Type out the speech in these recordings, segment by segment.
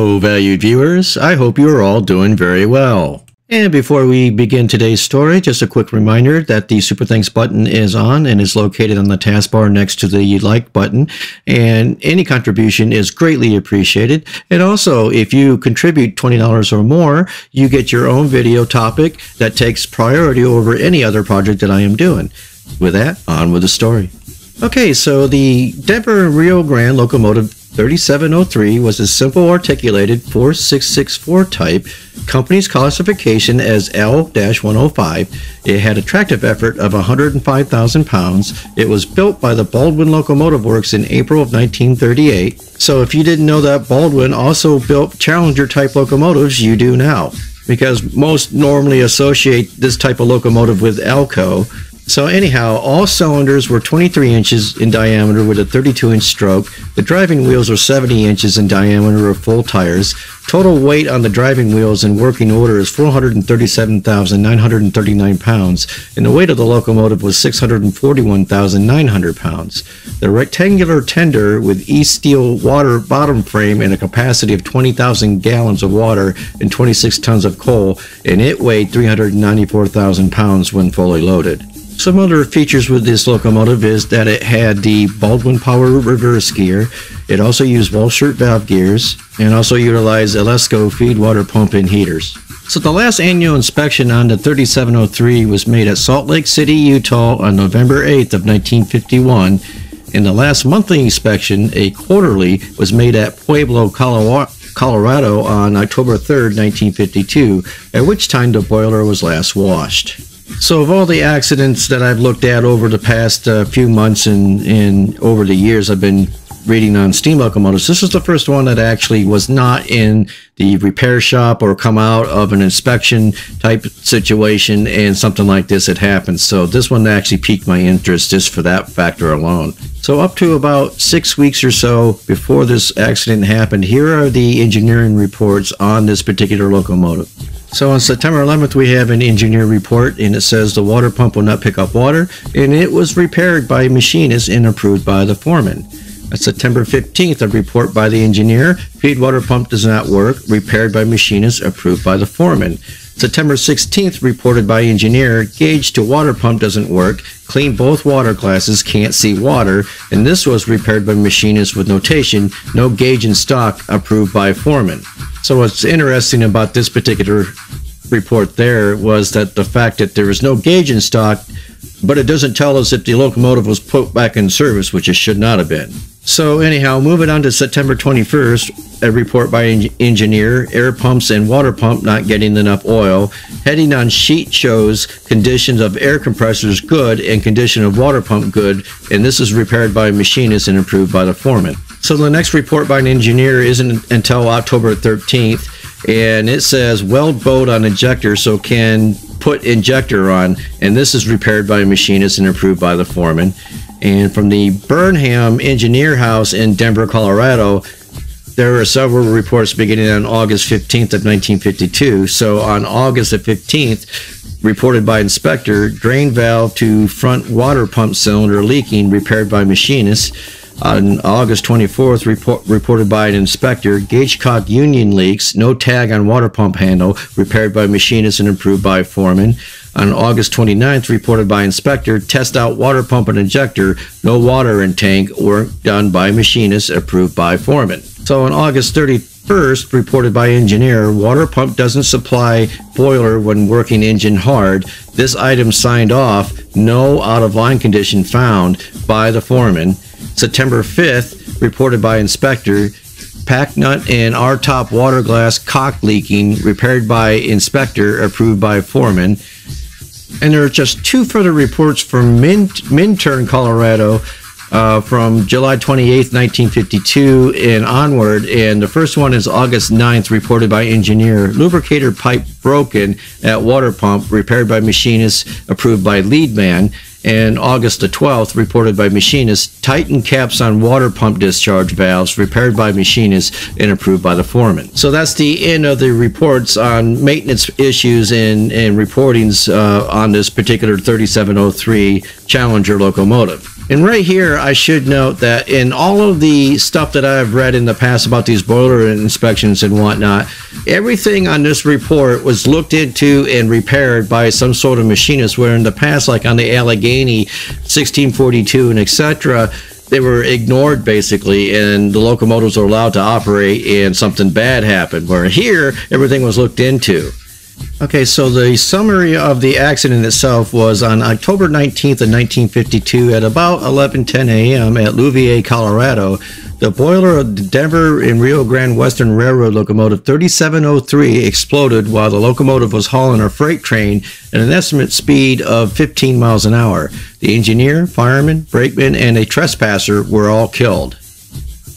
Hello, valued viewers. I hope you are all doing very well. And before we begin today's story, just a quick reminder that the Super Thanks button is on and is located on the taskbar next to the like button. And any contribution is greatly appreciated. And also, if you contribute $20 or more, you get your own video topic that takes priority over any other project that I am doing. With that, on with the story. Okay, so the Denver Rio Grande locomotive 3703 was a simple articulated 4664 type, company's classification as L-105. It had a tractive effort of 105,000 pounds. It was built by the Baldwin Locomotive Works in April of 1938. So if you didn't know that Baldwin also built Challenger type locomotives, you do now. Because most normally associate this type of locomotive with Alco, so anyhow, all cylinders were 23 inches in diameter with a 32 inch stroke. The driving wheels are 70 inches in diameter of full tires. Total weight on the driving wheels in working order is 437,939 pounds, and the weight of the locomotive was 641,900 pounds. The rectangular tender with east steel water bottom frame and a capacity of 20,000 gallons of water and 26 tons of coal, and it weighed 394,000 pounds when fully loaded. Some other features with this locomotive is that it had the Baldwin Power reverse gear. It also used Walschaert valve gears and also utilized Elesco feed water pump and heaters. So the last annual inspection on the 3703 was made at Salt Lake City, Utah on November 8th of 1951. And the last monthly inspection, a quarterly, was made at Pueblo, Colorado on October 3rd, 1952, at which time the boiler was last washed. So, of all the accidents that I've looked at over the past uh, few months and, and over the years I've been reading on steam locomotives, this is the first one that actually was not in the repair shop or come out of an inspection type situation and something like this had happened. So, this one actually piqued my interest just for that factor alone. So, up to about six weeks or so before this accident happened, here are the engineering reports on this particular locomotive. So on September 11th, we have an engineer report, and it says the water pump will not pick up water, and it was repaired by machinists and approved by the foreman. On September 15th, a report by the engineer, feed water pump does not work, repaired by machinist, approved by the foreman. September 16th, reported by engineer, gauge to water pump doesn't work, clean both water glasses, can't see water, and this was repaired by machinist with notation, no gauge in stock, approved by foreman. So what's interesting about this particular report there was that the fact that there is no gauge in stock, but it doesn't tell us if the locomotive was put back in service, which it should not have been. So anyhow, moving on to September 21st, a report by en engineer, air pumps and water pump not getting enough oil. Heading on sheet shows conditions of air compressors good and condition of water pump good, and this is repaired by machinist and improved by the foreman. So the next report by an engineer isn't until October 13th, and it says weld bolt on injector so can put injector on, and this is repaired by a machinist and approved by the foreman. And from the Burnham Engineer House in Denver, Colorado, there are several reports beginning on August 15th of 1952. So on August the 15th, reported by inspector, drain valve to front water pump cylinder leaking, repaired by machinist on August 24th, report, reported by an inspector, gauge cock union leaks, no tag on water pump handle, repaired by machinist and improved by foreman. On August 29th, reported by inspector, test out water pump and injector, no water in tank, work done by machinist, approved by foreman. So on August 31st, reported by engineer, water pump doesn't supply boiler when working engine hard. This item signed off, no out of line condition found by the foreman. September 5th, reported by inspector, pack nut and R-top water glass cock leaking, repaired by inspector, approved by foreman. And there are just two further reports from Min- Minturn, Colorado, uh, from July 28th, 1952 and onward. And the first one is August 9th, reported by engineer. Lubricator pipe broken at water pump, repaired by machinist, approved by lead man and August the 12th, reported by machinist, tighten caps on water pump discharge valves, repaired by machinist and approved by the foreman. So that's the end of the reports on maintenance issues and, and reportings uh, on this particular 3703 Challenger locomotive. And right here, I should note that in all of the stuff that I've read in the past about these boiler inspections and whatnot, everything on this report was looked into and repaired by some sort of machinist, where in the past, like on the Allegheny 1642 and etc., they were ignored basically, and the locomotives were allowed to operate, and something bad happened. Where here, everything was looked into. Okay, so the summary of the accident itself was on October 19th of 1952 at about 11:10 a.m. at Louviers, Colorado. The boiler of the Denver and Rio Grande Western Railroad locomotive 3703 exploded while the locomotive was hauling a freight train at an estimate speed of 15 miles an hour. The engineer, fireman, brakeman, and a trespasser were all killed.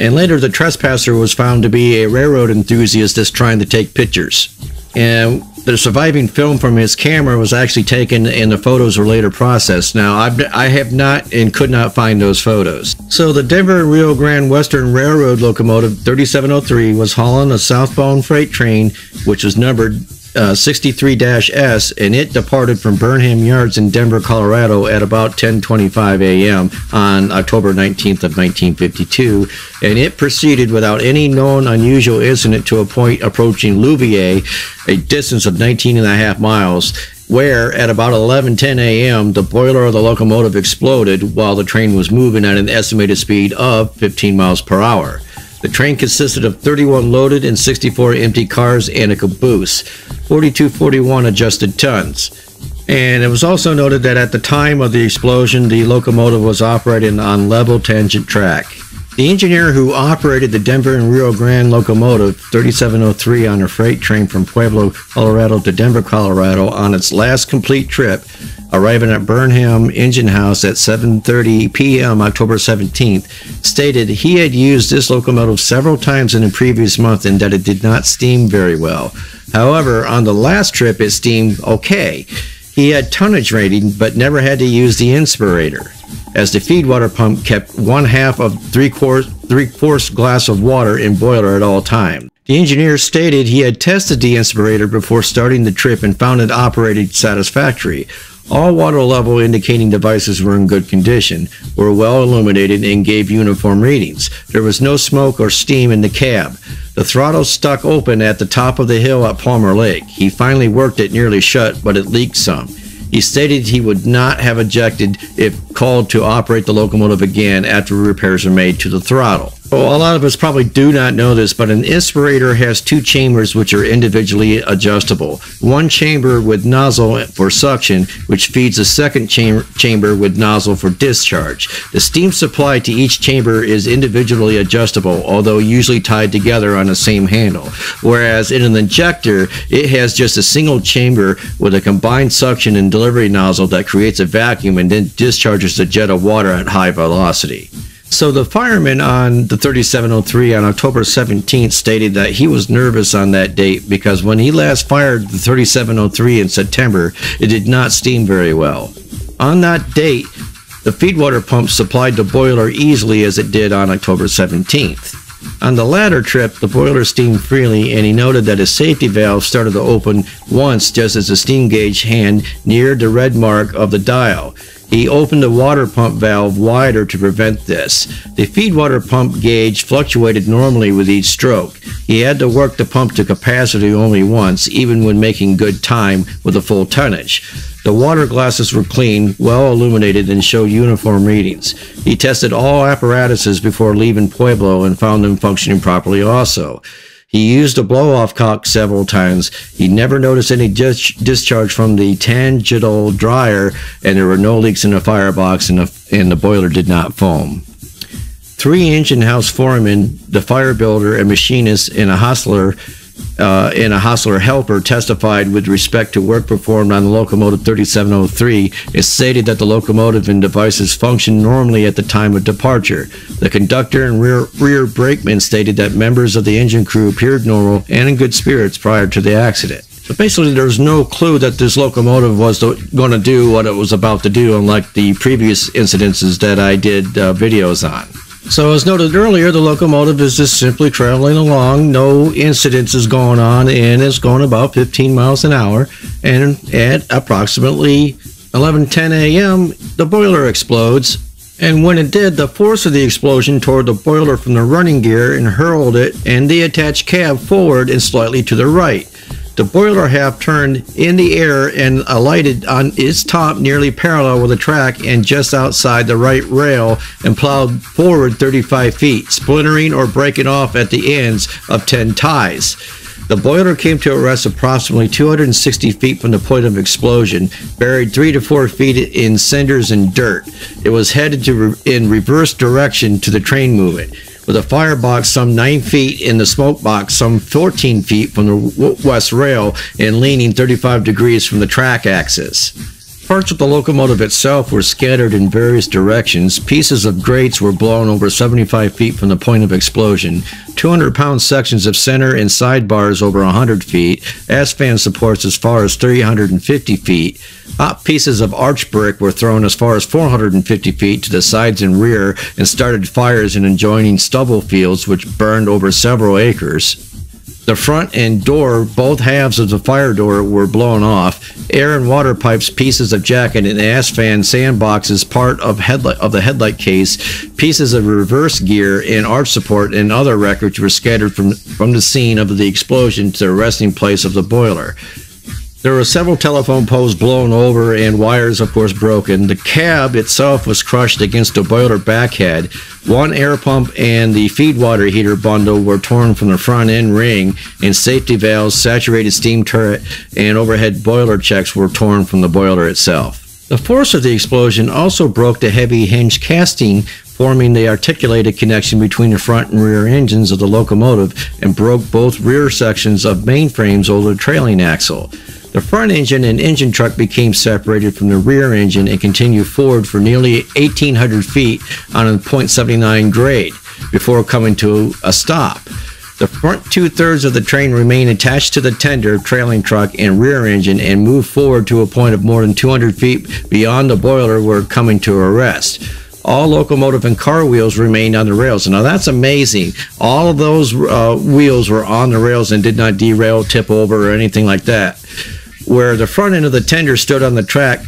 And later, the trespasser was found to be a railroad enthusiast trying to take pictures. And the surviving film from his camera was actually taken and the photos were later processed. Now, I've, I have not and could not find those photos. So the Denver Rio Grande Western Railroad locomotive 3703 was hauling a southbound freight train, which was numbered uh, 63-S, and it departed from Burnham Yards in Denver, Colorado at about 10:25 a.m. on October 19th of 1952, and it proceeded without any known unusual incident to a point approaching Louviers, a distance of 19 and a half miles, where at about 11:10 a.m. the boiler of the locomotive exploded while the train was moving at an estimated speed of 15 miles per hour. The train consisted of 31 loaded and 64 empty cars and a caboose, 4241 adjusted tons. And it was also noted that at the time of the explosion, the locomotive was operating on level tangent track. The engineer who operated the Denver and Rio Grande locomotive 3703 on a freight train from Pueblo, Colorado to Denver, Colorado on its last complete trip, arriving at Burnham Engine House at 7:30 p.m. October 17th, stated he had used this locomotive several times in the previous month and that it did not steam very well. However, on the last trip it steamed okay. He had tonnage rating but never had to use the inspirator as the feed water pump kept one half of three quarts three fourths glass of water in boiler at all times. The engineer stated he had tested the inspirator before starting the trip and found it operated satisfactory. All water level indicating devices were in good condition, were well illuminated, and gave uniform readings. There was no smoke or steam in the cab. The throttle stuck open at the top of the hill at Palmer Lake. He finally worked it nearly shut, but it leaked some. He stated he would not have ejected if called to operate the locomotive again after repairs are made to the throttle. Well, a lot of us probably do not know this, but an inspirator has two chambers which are individually adjustable. One chamber with nozzle for suction, which feeds a second cham- chamber with nozzle for discharge. The steam supply to each chamber is individually adjustable, although usually tied together on the same handle. Whereas in an injector, it has just a single chamber with a combined suction and delivery nozzle that creates a vacuum and then discharges the jet of water at high velocity. So the fireman on the 3703 on October 17th stated that he was nervous on that date because when he last fired the 3703 in September, it did not steam very well. On that date, the feedwater pump supplied the boiler easily as it did on October 17th. On the latter trip, the boiler steamed freely, and he noted that his safety valve started to open once just as the steam gauge hand neared the red mark of the dial. He opened the water pump valve wider to prevent this. The feed water pump gauge fluctuated normally with each stroke. He had to work the pump to capacity only once, even when making good time with a full tonnage. The water glasses were clean, well illuminated, and showed uniform readings. He tested all apparatuses before leaving Pueblo and found them functioning properly also. He used a blow-off cock several times. He never noticed any dis- discharge from the tangential dryer, and there were no leaks in the firebox, and the, and the boiler did not foam. Three engine house foremen, the fire builder, a machinist, and a hostler uh, and a hostler helper testified with respect to work performed on the locomotive 3703. It stated that the locomotive and devices functioned normally at the time of departure. The conductor and rear, rear brakeman stated that members of the engine crew appeared normal and in good spirits prior to the accident. So basically, there's no clue that this locomotive was going to do what it was about to do, unlike the previous incidences that I did uh, videos on. So, as noted earlier, the locomotive is just simply traveling along. No incidents is going on, and it's going about 15 miles an hour. And at approximately 11:10 a.m., the boiler explodes, And when it did, the force of the explosion tore the boiler from the running gear and hurled it and the attached cab forward and slightly to the right. The boiler half turned in the air and alighted on its top nearly parallel with the track and just outside the right rail and plowed forward 35 feet, splintering or breaking off at the ends of 10 ties. The boiler came to a rest approximately 260 feet from the point of explosion, buried 3 to 4 feet in cinders and dirt. It was headed re- in reverse direction to the train movement with a firebox some 9 feet in the smoke box some 14 feet from the west rail and leaning 35 degrees from the track axis. Parts of the locomotive itself were scattered in various directions. Pieces of grates were blown over 75 feet from the point of explosion. 200 pound sections of center and side bars over 100 feet. Ash pan supports as far as 350 feet. Hot pieces of arch brick were thrown as far as 450 feet to the sides and rear and started fires in adjoining stubble fields which burned over several acres. The front and door, both halves of the fire door, were blown off. Air and water pipes, pieces of jacket, and ash pan sandboxes, part of headlight of the headlight case, pieces of reverse gear and arch support, and other wreckage were scattered from from the scene of the explosion to the resting place of the boiler. There were several telephone poles blown over and wires, of course, broken. The cab itself was crushed against a boiler backhead. One air pump and the feed water heater bundle were torn from the front end ring, and safety valves, saturated steam turret, and overhead boiler checks were torn from the boiler itself. The force of the explosion also broke the heavy hinge casting forming the articulated connection between the front and rear engines of the locomotive and broke both rear sections of mainframes over the trailing axle. The front engine and engine truck became separated from the rear engine and continued forward for nearly 1,800 feet on a .79 grade before coming to a stop. The front two thirds of the train remained attached to the tender, trailing truck, and rear engine and moved forward to a point of more than 200 feet beyond the boiler where coming to a rest all locomotive and car wheels remained on the rails. Now that's amazing. All of those uh, wheels were on the rails and did not derail, tip over, or anything like that where the front end of the tender stood on the track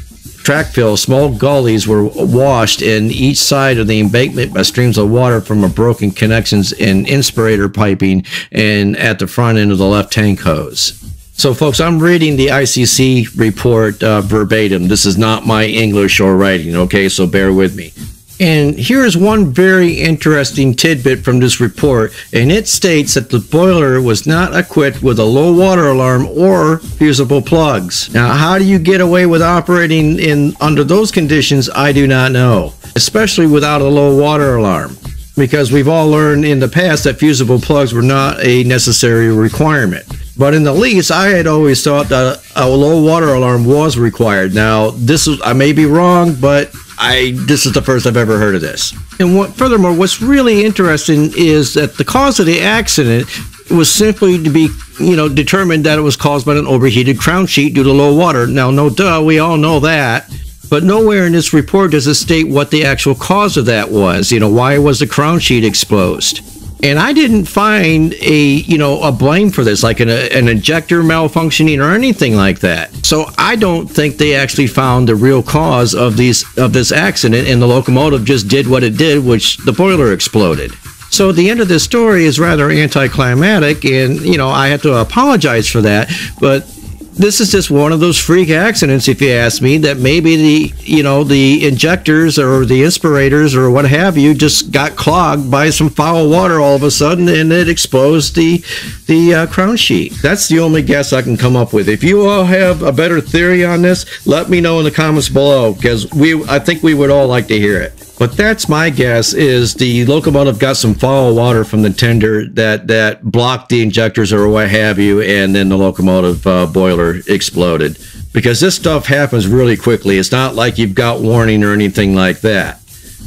track fill, small gullies were washed in each side of the embankment by streams of water from a broken connections in inspirator piping and at the front end of the left tank hose. So, folks, I'm reading the ICC report uh, verbatim. This is not my English or writing, okay? So bear with me. And here is one very interesting tidbit from this report, and it states that the boiler was not equipped with a low water alarm or fusible plugs. Now, how do you get away with operating in under those conditions? I do not know, especially without a low water alarm, because we've all learned in the past that fusible plugs were not a necessary requirement. But in the lease, I had always thought that a low water alarm was required. Now, this is I may be wrong, but I this is the first I've ever heard of this. And what, furthermore, what's really interesting is that the cause of the accident was simply to be, you know, determined that it was caused by an overheated crown sheet due to low water. Now, no duh, we all know that. But nowhere in this report does it state what the actual cause of that was. You know, why was the crown sheet exposed? And I didn't find a you know a blame for this, like an, an injector malfunctioning or anything like that. So I don't think they actually found the real cause of these of this accident, and the locomotive just did what it did, which the boiler exploded. So the end of this story is rather anticlimactic, and you know I have to apologize for that. But this is just one of those freak accidents, if you ask me, that maybe the you know the injectors or the inspirators or what have you just got clogged by some foul water all of a sudden, and it exposed the the uh, crown sheet. That's the only guess I can come up with. If you all have a better theory on this, let me know in the comments below because we I think we would all like to hear it. But that's my guess is the locomotive got some foul water from the tender that that blocked the injectors or what have you, and then the locomotive uh, boiler exploded. Because this stuff happens really quickly. It's not like you've got warning or anything like that.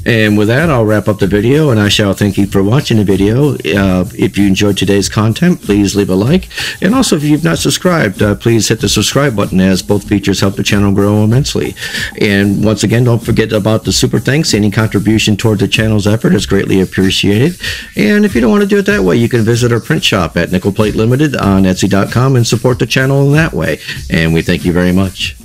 And with that, I'll wrap up the video, and I shall thank you for watching the video. Uh, if you enjoyed today's content, please leave a like. And also, if you've not subscribed, uh, please hit the subscribe button, as both features help the channel grow immensely. And once again, don't forget about the super thanks. Any contribution toward the channel's effort is greatly appreciated. And if you don't want to do it that way, you can visit our print shop at Nickel Plate Limited on Etsy.com and support the channel in that way. And we thank you very much.